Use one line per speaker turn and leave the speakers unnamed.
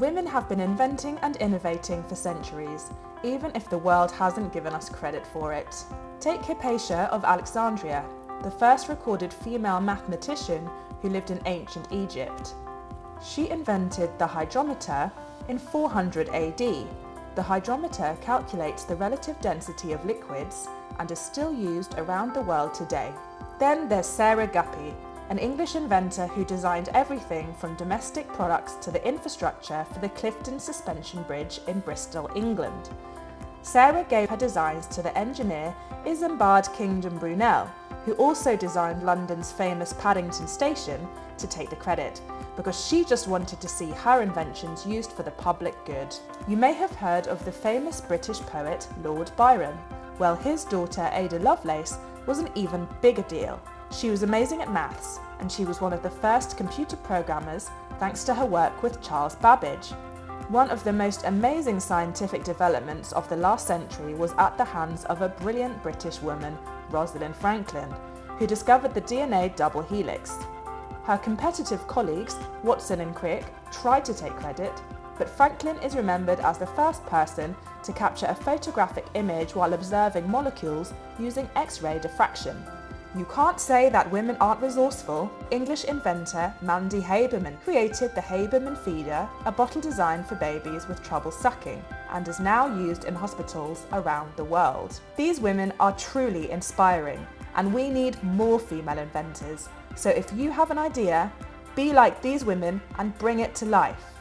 Women have been inventing and innovating for centuries, even if the world hasn't given us credit for it. Take Hypatia of Alexandria, the first recorded female mathematician who lived in ancient Egypt. She invented the hydrometer in 400 AD. The hydrometer calculates the relative density of liquids and is still used around the world today. Then there's Sarah Guppy, an English inventor who designed everything from domestic products to the infrastructure for the Clifton Suspension Bridge in Bristol, England. Sarah gave her designs to the engineer Isambard Kingdom Brunel, who also designed London's famous Paddington Station, to take the credit, because she just wanted to see her inventions used for the public good. You may have heard of the famous British poet Lord Byron. Well, his daughter Ada Lovelace was an even bigger deal. She was amazing at maths, and she was one of the first computer programmers thanks to her work with Charles Babbage. One of the most amazing scientific developments of the last century was at the hands of a brilliant British woman, Rosalind Franklin, who discovered the DNA double helix. Her competitive colleagues, Watson and Crick, tried to take credit, but Franklin is remembered as the first person to capture a photographic image while observing molecules using X-ray diffraction. You can't say that women aren't resourceful. English inventor Mandy Haberman created the Haberman feeder, a bottle designed for babies with trouble sucking, and is now used in hospitals around the world. These women are truly inspiring, and we need more female inventors. So if you have an idea, be like these women and bring it to life.